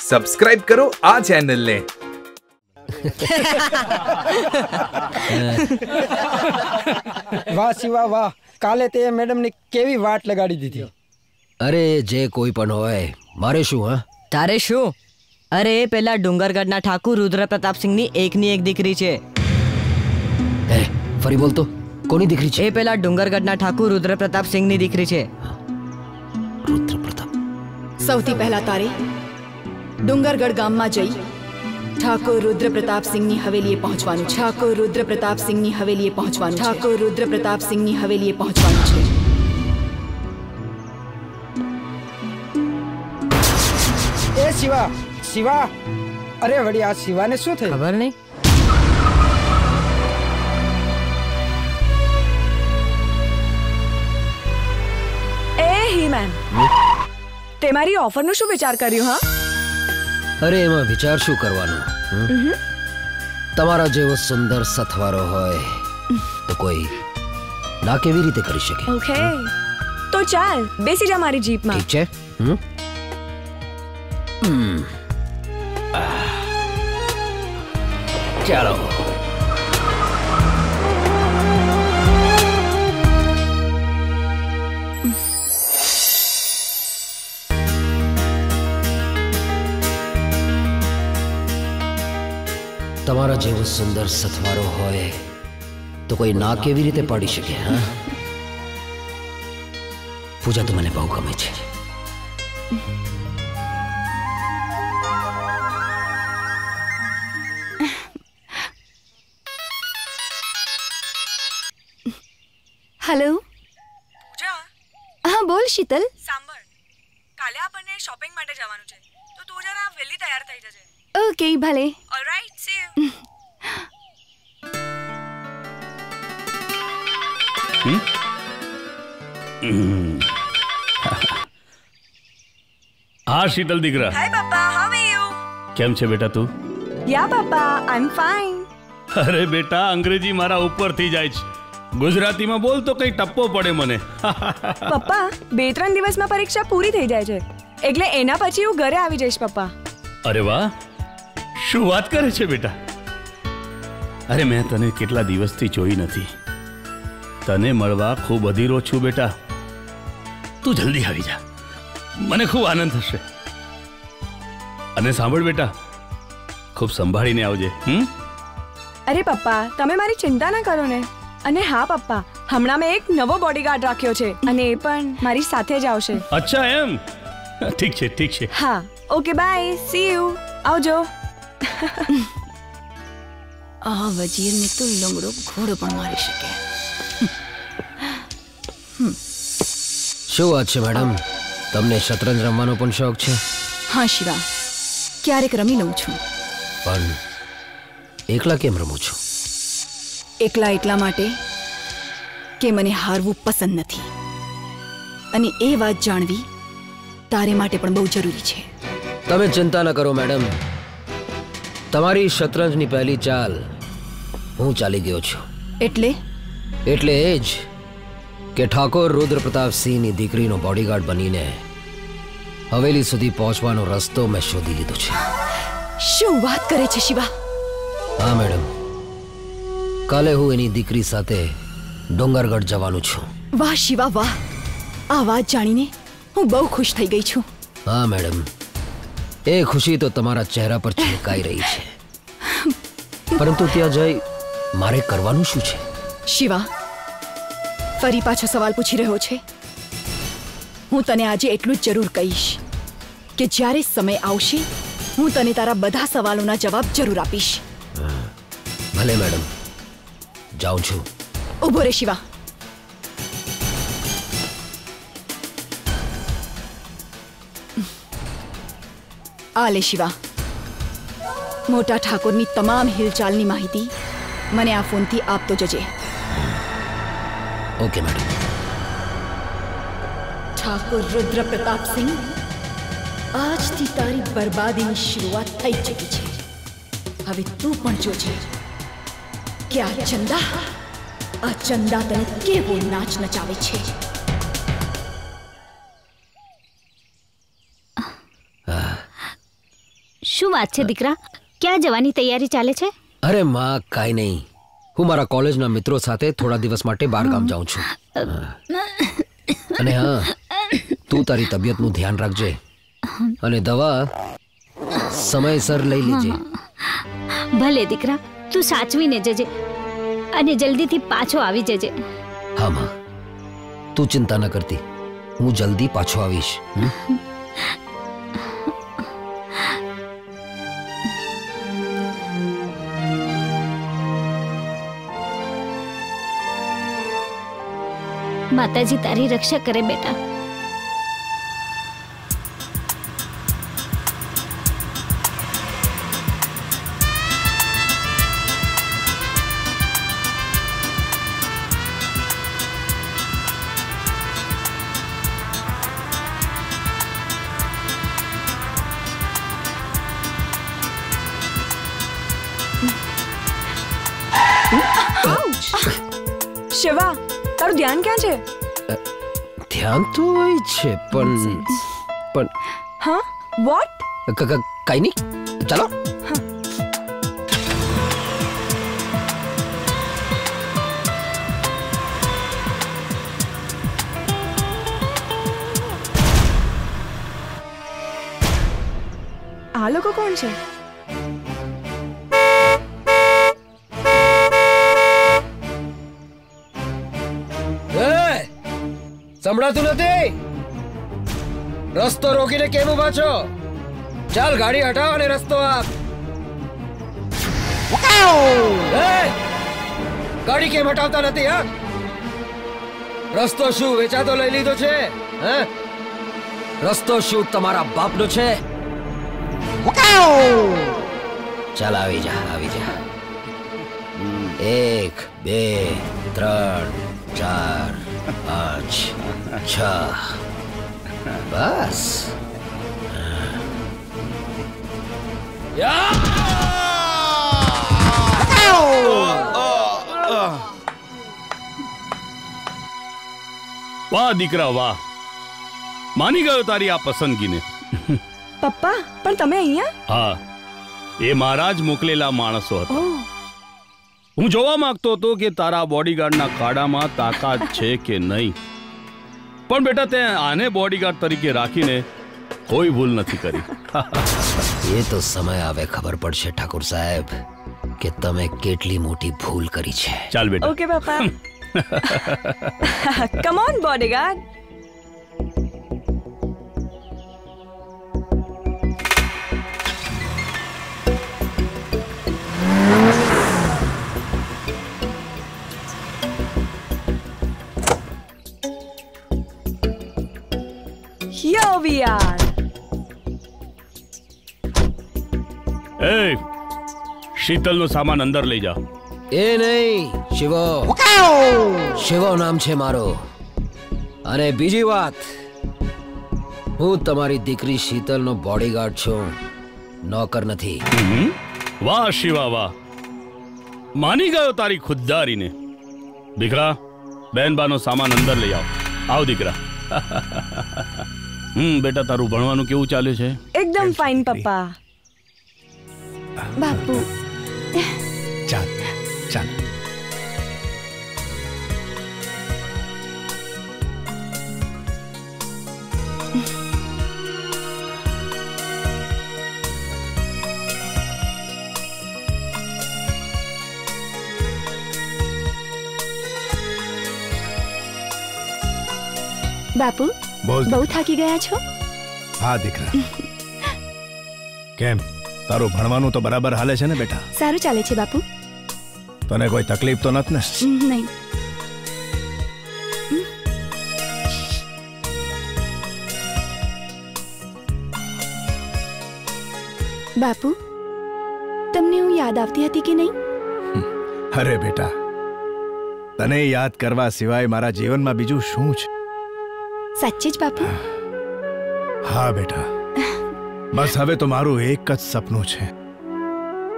Subscribe કરો આ ચેનલને વાહ શિવા વાહ કાલે તે મેડમને કેવી વાટ લગાડી દીધી અરે જે કોઈ પણ હોય મારે શું હા તારે શું અરે એ પેલા ડુંગરગઢના ઠાકુર રુદ્ર પ્રતાપસિંહની એકની એક દીકરી છે એ ફરી બોલતો કોની દીકરી છે એ પેલા ડુંગરગઢના ઠાકુર રુદ્ર પ્રતાપસિંહની દીકરી છે રુદ્ર પ્રતાપ સૌથી પહેલા તારે ડુંગરગઢ ગામમાં જઈ ઠાકોર રુદ્ર પ્રતાપસિંહની હવેલીએ પહોંચવાનું છે. ઠાકોર રુદ્ર પ્રતાપસિંહની હવેલીએ પહોંચવાનું છે. ઠાકોર રુદ્ર પ્રતાપસિંહની હવેલીએ પહોંચવાનું છે. એ શિવા શિવા અરે વળી આ શિવાને શું થયું? ખબર નહીં? એ હી મેન તે મારી ઓફરનો શું વિચાર કર્યો હા? અરે એમાં વિચાર શું કરવાનો હમ? તમારા જેવો સુંદર સથવારો હોય તો કોઈ ના કેવી રીતે કરી શકે ઓકે તો ચાલ બેસી જા મારી જીપમાં ઠીક છે હમ? હમ. આહ. ચાલો તમારા જેવો સુંદર સથવારો હોય તો કોઈ ના કેવી રીતે પાડી શકે હા? પૂજા તો મને બહુ ગમે છે. હેલો? પૂજા? હા બોલ શીતલ. સાંભળ. કાલે આપણને શોપિંગ માટે જવાનું છે તો તું જરા વહેલી તૈયાર થઈ જજે. ઓકે ભલે. ઓલરાઇટ સી યુ હા શીતલ દીકરા. હાય પપ્પા હાઉ આર યુ કેમ છે બેટા તું? યા પપ્પા આઈ એમ ફાઇન અરે બેટા અંગ્રેજી મારા ઉપરથી જાય છે. ગુજરાતીમાં બોલ તો કઈ ટપ્પો પડે મને. પપ્પા બે ત્રણ દિવસમાં પરીક્ષા પૂરી થઈ જાય છે. એટલે એના પછી હું ઘરે આવી જઈશ પપ્પા અરે વાહ. શું વાત કરે છે બેટા? અરે મેં તને કેટલા દિવસથી જોઈ નથી. તને મળવા ખૂબ અધીરો છું બેટા. તું જલ્દી આવી જા. મને ખૂબ આનંદ થશે. અને સાંભળ બેટા ખૂબ સંભાળીને આવજે હમ? અરે પપ્પા તમે મારી ચિંતા ના કરો ને. અને હા પપ્પા હમણાં મેં એક નવો બોડીગાર્ડ રાખ્યો છે અને એ પણ મારી સાથે જ આવશે. અચ્છા એમ? ઠીક છે ઠીક છે. હા ઓકે બાય સી યુ. આવજો. આ વજીરને તો લંગડો ઘોડો પણ મારી શકે. શું વાત છે મેડમ? તમને શતરંજ રમવાનો પણ શોખ છે? હા શિવા. ક્યારેક રમી લઉં છું. પણ એકલા કેમ રમું છું? એકલા એટલા માટે કે મને હારવું પસંદ નથી. અને એ વાત જાણવી તારે માટે પણ બહુ જરૂરી છે. તમે ચિંતા ન કરો મેડમ. તમારી શતરંજની પહેલી ચાલ હું ચાલી ગયો છું. એટલે? એટલે એ જ કે ઠાકોર રુદ્રપ્રતાપસિંહની દીકરીનો બોડીગાર્ડ બનીને હવેલી સુધી પહોંચવાનો રસ્તો મેં શોધી લીધો છે. શું વાત કરે છે શિવા? હા મેડમ. કાલે હું એની દીકરી સાથે ડુંગરગઢ જવાનું છું. વાહ શિવા વાહ. આ વાત જાણીને હું બહુ ખુશ થઈ ગઈ છું. હા મેડમ. એ ખુશી તો તમારા ચહેરા પર છલકાઈ રહી છે. પરંતુ ત્યાં જઈ મારે કરવાનું શું છે? શિવા ફરી પાછો સવાલ પૂછી રહ્યો છે. હું તને આજે એટલું જ જરૂર કહીશ કે જ્યારે સમય આવશે હું તને તારા બધા સવાલોના જવાબ જરૂર આપીશ. ભલે મેડમ જાઉં છું. ઊભો રે શિવા. આ લે શિવા મોટા ઠાકોરની તમામ હિલચાલની માહિતી મને આ ફોનથી આપતો જજે ઓકે મેડમ ઠાકોર રુદ્ર પ્રતાપસિંહ આજથી તારી બરબાદીની શરૂઆત થઈ ચૂકી છે હવે તું પણ જોજે કે આ ચંદા આ ચંદા તને કેવો નાચ નચાવે છે શું વાત છે દીકરા? ક્યાં જવાની તૈયારી ચાલે છે? અરે માં કાંઈ નહીં. હું મારા કોલેજના મિત્રો સાથે થોડા દિવસ માટે બહાર ગામ જાઉં છું. અને હા તું તારી તબિયતનું ધ્યાન રાખજે. અને દવા સમયસર લઈ લેજે. ભલે દીકરા તું સાચવીને જજે અને જલ્દીથી પાછો આવી જજે. હા માં. તું ચિંતા ન કરતી. હું જલ્દી પાછો આવીશ હમ? માતાજી તારી રક્ષા કરે બેટા. શિવા તારું ધ્યાન ક્યાં છે? ધ્યાન તો હોય છે પણ પણ હા? વોટ ક- ક- કાંઈ નહીં. ચાલો. આ લોકો કોણ છે? સંભળાતું નથી? રસ્તો રોકીને કેમ ઊભા છો? ચાલ ગાડી હટાવ અને રસ્તો આપ! ગાડી કેમ હટાવતા નથી હા? રસ્તો શું વેચાતો લઈ લીધો છે હે? રસ્તો શું તમારા બાપનો છે? ચાલ આવી જા આવી જા. એક બે ત્રણ ચાર પાંચ. છ બસ વાહ દીકરા વાહ માની ગયો તારી આ પસંદગીને પપ્પા પણ તમે અહીંયા હા એ મારા જ મોકલેલા માણસો હતા ઓહ હું જોવા માંગતો હતો કે તારા બોડીગાર્ડના ખાડામાં તાકાત છે કે નહીં પણ બેટા તે આને બોડીગાર્ડ તરીકે રાખીને કોઈ ભૂલ નથી કરી. એ તો સમય આવે ખબર પડશે ઠાકોર સાહેબ કે તમે કેટલી મોટી ભૂલ કરી છે. ચાલ બેટા. ઓકે પપ્પા કમ ઓન બોડીગાર્ડ Are. એ શીતલનો સામાન અંદર લઈ જા. એ નહીં શિવો. શિવો નામ છે મારો. અને બીજી વાત હું તમારી દીકરી શીતલનો બોડીગાર્ડ છું. નોકર નથી. વાહ શિવા વાહ. માની ગયો તારી ખુદદારીને. દીકરા બેનબાનો સામાન અંદર લઈ આવ. આવ દીકરા. હમ બેટા તારું ભણવાનું કેવું ચાલે છે? એકદમ ફાઇન પપ્પા. બાપુ. ચાલ ચાલ. બાપુ બહુ થાકી ગયા છો હા દીકરા કેમ તારું ભણવાનું તો બરાબર હાલે છે ને બેટા સારું ચાલે છે બાપુ તને કોઈ તકલીફ તો નથી ને નહીં બાપુ તમને હું યાદ આવતી હતી કે નહીં અરે બેટા તને યાદ કરવા સિવાય મારા જીવનમાં બીજું શું છે સાચે જ બાપુ? હા, બેટા. બસ હવે તો મારું એક જ સપનું છે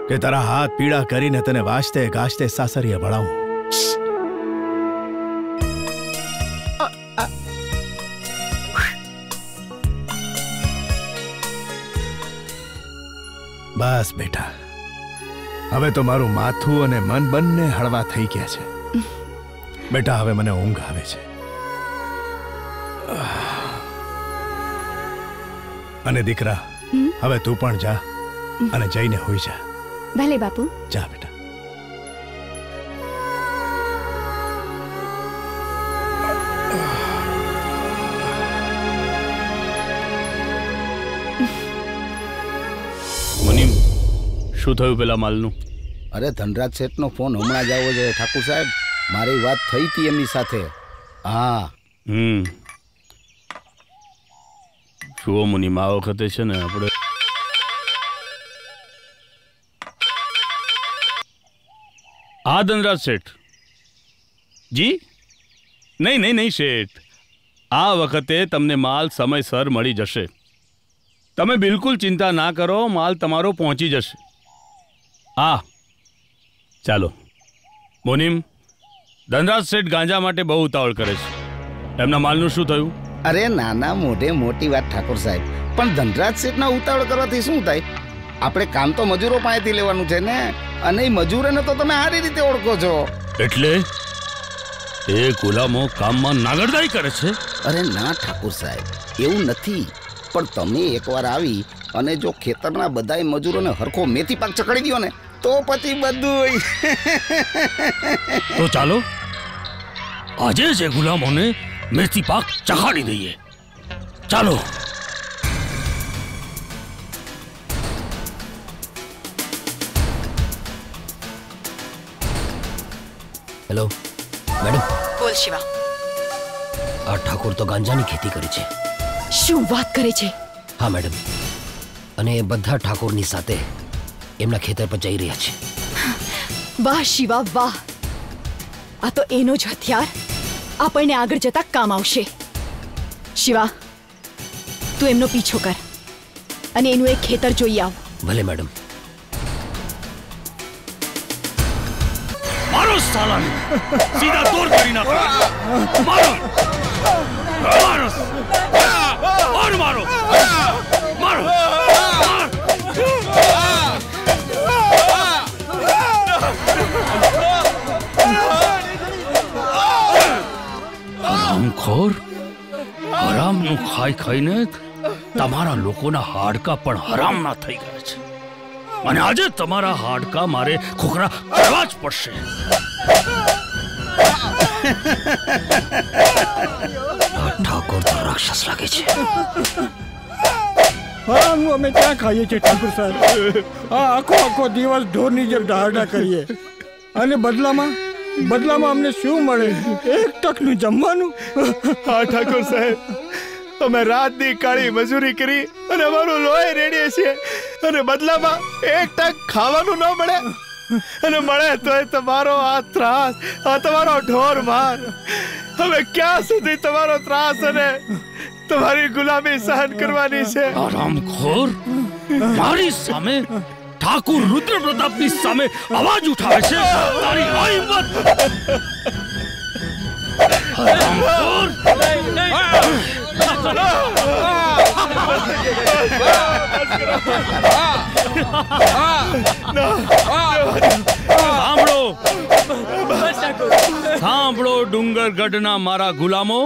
કે તારા હાથ પીડા કરીને તને વાંચતે ગાજતે સાસરીએ ભણાવું બસ, બેટા. હવે તો મારું માથું અને મન બંને હળવા થઈ ગયા છે. બેટા, હવે મને ઊંઘ આવે છે. અને દીકરા હવે તું પણ જા અને જઈને હોઈ જા. ભલે બાપુ. જા બેટા. મુનિમ શું થયું પેલા માલનું? અરે ધનરાજ શેઠનો ફોન હમણાં જ આવ્યો છે ઠાકુર સાહેબ મારી વાત થઈ હતી એમની સાથે. હા. હમ. જુઓ મુનિમ આ વખતે છે ને આપણે હા ધનરાજ શેઠ જી નહીં નહીં નહીં શેઠ આ વખતે તમને માલ સમયસર મળી જશે તમે બિલકુલ ચિંતા ના કરો માલ તમારો પહોંચી જશે હા ચાલો મુનિમ ધનરાજ શેઠ ગાંજા માટે બહુ ઉતાવળ કરે છે એમના માલનું શું થયું અરે નાના મોઢે મોટી વાત ઠાકોર સાહેબ. પણ ધનરાજ શેઠના ઉતાવળ કરવાથી શું થાય? આપણે કામ તો મજૂરો પાસેથી લેવાનું છે ને? અને એ મજૂરોને તો તમે સારી રીતે ઓળખો છો. એટલે એ ગુલામો કામમાં નાગરદાઈ કરે છે? અરે ના ઠાકોર સાહેબ એવું નથી. પણ તમે એકવાર આવી અને જો ખેતરના બધાય મજૂરોને હરખો મેથી પાક ચકડી દો ને તો પછી બધું તો ચાલો. આજે જે ગુલામોને મેથી પાક ચખાડી દઈએ. ચાલો. હેલો મેડમ બોલ શિવા. આ ઠાકોર તો ગાંજાની ખેતી કરી છે. શું વાત કરે છે? હા મેડમ અને બધા ઠાકોરની સાથે એમના ખેતર પર જઈ રહ્યા છે. વાહ શિવા વાહ. આ તો એનો જ હથિયાર. આપણને આગળ જતા કામ આવશે. શિવા તું એમનો પીછો કર અને એનું એક ખેતર જોઈ આવ. ભલે મેડમ. મારો સાલાને. સીધા દૂર કરી નાખો. મારો. મારો. મારો. માર. હરામખોર હરામનું ખાઈ ખાઈને તમારા લોકોના હાડકા પણ હરામના થઈ ગયા છે. અને આજે તમારા હાડકા મારે ખોખરા કરવા જ પડશે. ઠાકોર તો રાક્ષસ લાગે છે. હરામનું અમે ક્યાં ખાઈએ છીએ, ઠાકોર સાહેબ? આ આખો આખો દિવસ ઢોરની જેમ ઢારડા કરીએ. અને બદલામાં? બદલામાં અમને શું મળે? એક ટકનું જમવાનું? હા ઠાકોર સાહેબ. અમે રાતની કાળી મજૂરી કરી અને અમારું લોહી રેડીએ છીએ. અને બદલામાં એક ટક ખાવાનું ન મળે. અને મળે તોય તમારો આ ત્રાસ આ તમારો ઢોર માર. હવે ક્યાં સુધી તમારો ત્રાસ અને તમારી ગુલામી સહન કરવાની છે? આરામખોર મારી સામે ઠાકુર રુદ્ર પ્રતાપની સામે અવાજ ઉઠાવે છે. તારી સાંભળો. સાંભળો ડુંગરગઢના મારા ગુલામો.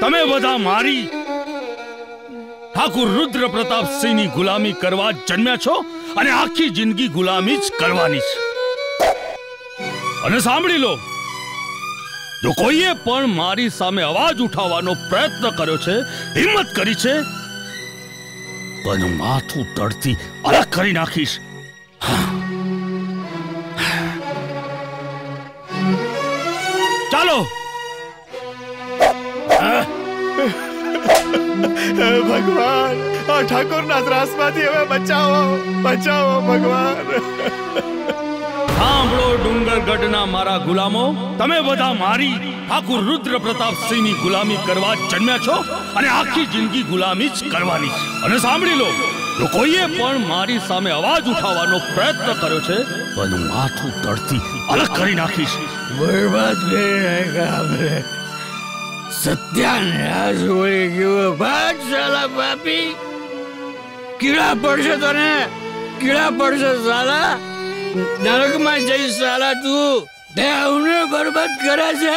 તમે બધા મારી ઠાકુર રુદ્ર પ્રતાપસિંહની ગુલામી કરવા જન્મ્યા છો અને આખી જિંદગી ગુલામી જ કરવાની છે. અને સાંભળી લો, જો કોઈએ પણ મારી સામે અવાજ ઉઠાવવાનો પ્રયત્ન કર્યો છે, હિંમત કરી છે એનું માથું તડથી અલગ કરી નાખીશ. ચાલો ભગવાન આ ઠાકોરના ત્રાસમાંથી હવે બચાવો બચાવો ભગવાન. સાંભળો ડુંગરગઢના મારા ગુલામો તમે બધા મારી ઠાકુર રુદ્ર પ્રતાપ સિંહની ગુલામી કરવા જન્મ્યા છો અને આખી જિંદગી ગુલામી જ કરવાની છે. અને સાંભળી લો કોઈએ પણ મારી સામે અવાજ ઉઠાવવાનો પ્રયત્ન કર્યો છે પણ એનું માથું તડથી અલગ કરી નાખીશ. બરબાદ કરી નાખ્યા આપણે સત્યાનાશ હોય ગયો ભાગ, સાલા પાપી કીડા પડશે તને? કીડા પડશે સાલા? નરકમાં જઈ સાલા તું. દેવને બરબાદ કરે છે?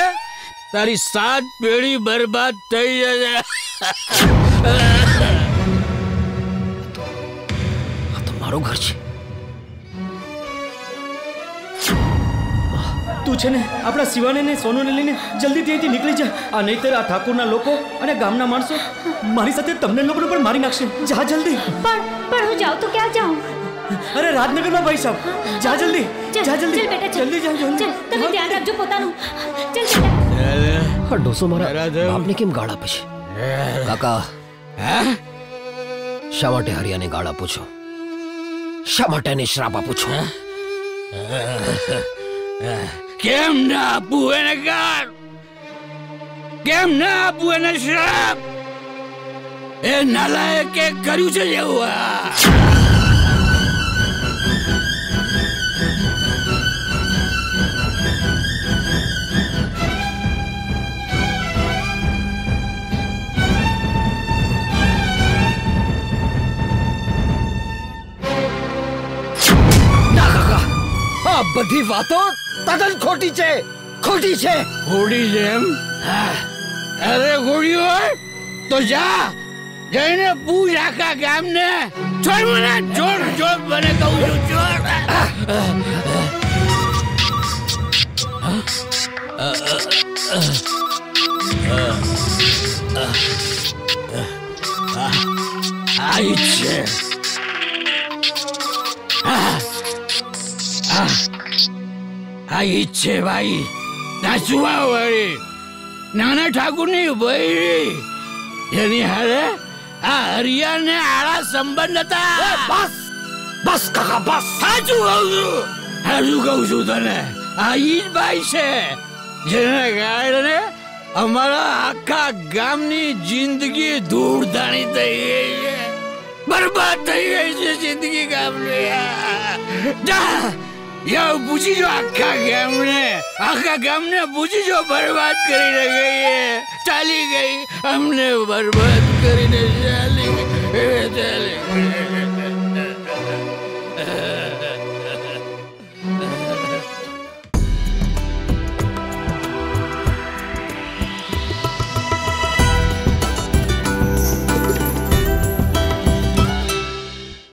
તારી સાત પેઢી બરબાદ થઈ જશે. આ તો મારું ઘર છે. તું છે ને આપણા શિવાને ને સોનુને લઈને જલ્દી ત્યાંથી નીકળી જા. આ નહીતર આ ઠાકોરના લોકો અને ગામના માણસો મારી સાથે તમને લોકોને પણ મારી નાખશે. જા જલ્દી. પણ પણ હું જાઉં તો ક્યાં જાઉં? અરે રાજનગરમાં ભાઈ સાહેબ જા જલ્દી. જા જલ્દી. ચલ બેટા ચલ. જલ્દી જા જલ્દી. તમે ધ્યાન રાખજો પોતાનું. ચલ બેટા. આ ડોસો મારા આપને કેમ ગાળ આપે છે? કાકા શા માટે હરિયાને ગાળ આપો છો? શા માટે એને શ્રાપ આપો છો? કેમ ના આપવું એને ગાળ કેમ ના આપવું એને શ્રાપ એ નાલાયકે કર્યું છે જેવું આ ના કાકા આ બધી વાતો તદ્દન ખોટી છે. ખોટી છે. હોડી છે એમ. અરે હોડી હોય? તો જા. જઈને પૂછ આખા ગામને. છોડ મને જોર જોર મને કહું છું જોર આઈ છે. આ ઈજ છે ભાઈ નાચવા વાળી નાના ઠાકુરની બૈરી એની હારે આ હરિયાને આળા સંબંધ હતા બસ બસ કાકા બસ સાચું કહું છું સાચું કહું છું તને આ ઈ જ ભાઈ છે જેને કારણે અમારા આખા ગામની જિંદગી ધૂળધાણી થઈ ગઈ છે બરબાદ થઈ ગઈ છે જિંદગી ગામની જા યો પૂછીજો આખા ગામને. આખા ગામને પૂછી જો બરબાદ કરીને ગઈ ચાલી ગઈ, અમને બરબાદ કરીને ચાલી ચાલી